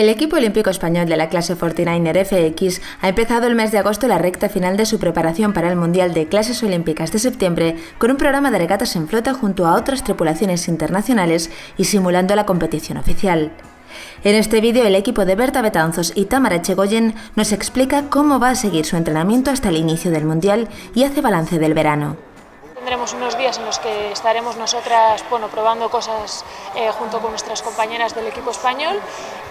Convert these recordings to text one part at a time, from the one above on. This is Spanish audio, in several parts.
El equipo olímpico español de la clase 49er FX ha empezado el mes de agosto la recta final de su preparación para el Mundial de Clases Olímpicas de septiembre con un programa de regatas en flota junto a otras tripulaciones internacionales y simulando la competición oficial. En este vídeo el equipo de Berta Betanzos y Tamara Chegoyen nos explica cómo va a seguir su entrenamiento hasta el inicio del Mundial y hace balance del verano. Tendremos unos días en los que estaremos nosotras bueno, probando cosas eh, junto con nuestras compañeras del equipo español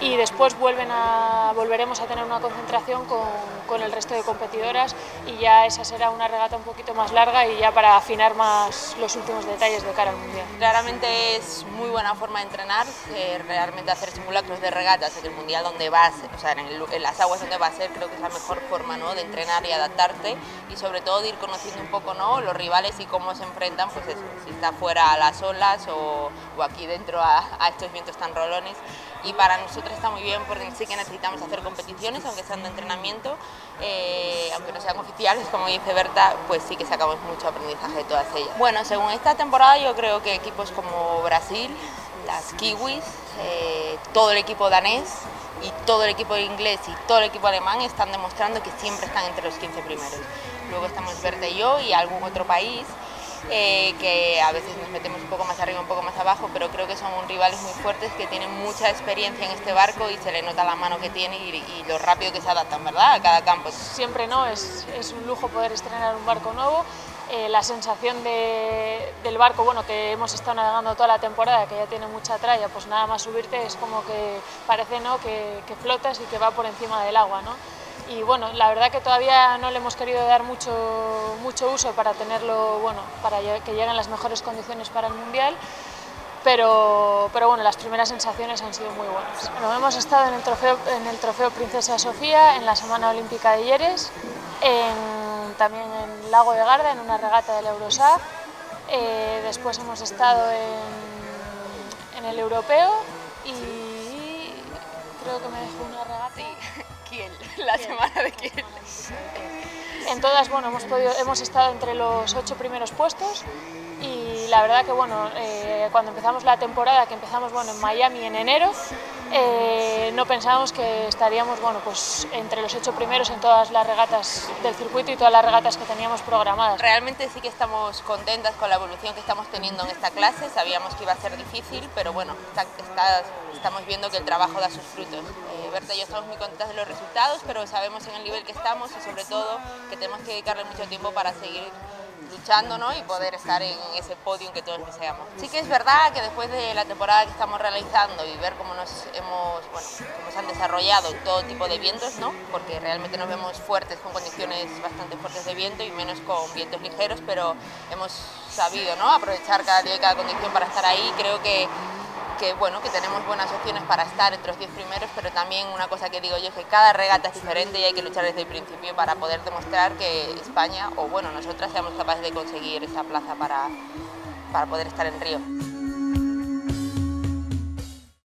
y después vuelven a, volveremos a tener una concentración con, con, el resto de competidoras y ya esa será una regata un poquito más larga y ya para afinar más los últimos detalles de cara al Mundial. Claramente es muy buena forma de entrenar, eh, realmente hacer simulacros de regatas en el Mundial donde vas, o sea, en, el, en, las aguas donde va a ser, creo que es la mejor forma ¿no? de entrenar y adaptarte y sobre todo de ir conociendo un poco ¿no? los rivales y cómo cómo se enfrentan, pues eso, si está fuera a las olas o, aquí dentro a, a, estos vientos tan rolones. Y para nosotros está muy bien porque sí que necesitamos hacer competiciones, aunque sean de entrenamiento, eh, aunque no sean oficiales, como dice Berta, pues sí que sacamos mucho aprendizaje de todas ellas. Bueno, según esta temporada yo creo que equipos como Brasil, las Kiwis, eh, todo el equipo danés y todo el equipo inglés y todo el equipo alemán están demostrando que siempre están entre los 15 primeros. Luego estamos Berta y yo y algún otro país eh, que a veces nos metemos un poco más arriba, un poco más abajo, pero creo que son rivales muy fuertes que tienen mucha experiencia en este barco y se le nota la mano que tiene y, y lo rápido que se adaptan, ¿verdad? A cada campo. Siempre no, es, es un lujo poder estrenar un barco nuevo. Eh, la sensación de, del barco, bueno, que hemos estado navegando toda la temporada, que ya tiene mucha tralla, pues nada más subirte es como que parece ¿no? que, que flotas y que va por encima del agua, ¿no? Y bueno, la verdad que todavía no le hemos querido dar mucho, mucho uso para tenerlo, bueno, para que lleguen las mejores condiciones para el Mundial, pero, pero bueno, las primeras sensaciones han sido muy buenas. Bueno, hemos estado en el, trofeo, en el trofeo Princesa Sofía, en la Semana Olímpica de Lleres, en, también en Lago de Garda, en una regata del Eurosaf, eh, después hemos estado en, en el Europeo y creo que me dejó una y Kiel, la Kiel. semana de Kiel. En todas, bueno, hemos, podido, hemos estado entre los ocho primeros puestos y la verdad que, bueno, eh, cuando empezamos la temporada, que empezamos, bueno, en Miami en enero, eh, no pensábamos que estaríamos, bueno, pues entre los ocho primeros en todas las regatas del circuito y todas las regatas que teníamos programadas. Realmente sí que estamos contentas con la evolución que estamos teniendo en esta clase, sabíamos que iba a ser difícil, pero bueno, está, está, estamos viendo que el trabajo da sus frutos. Eh, Berta y yo estamos muy contentas de los resultados, pero sabemos en el nivel que estamos y sobre todo que tenemos que dedicarle mucho tiempo para seguir luchando ¿no? y poder estar en ese podio que todos deseamos. Sí que es verdad que después de la temporada que estamos realizando y ver cómo nos hemos, bueno, cómo se han desarrollado todo tipo de vientos, ¿no? porque realmente nos vemos fuertes con condiciones bastante fuertes de viento y menos con vientos ligeros, pero hemos sabido ¿no? aprovechar cada día y cada condición para estar ahí. Creo que que, bueno, que tenemos buenas opciones para estar entre los 10 primeros, pero también una cosa que digo yo es que cada regata es diferente y hay que luchar desde el principio para poder demostrar que España, o bueno, nosotras seamos capaces de conseguir esa plaza para, para poder estar en Río.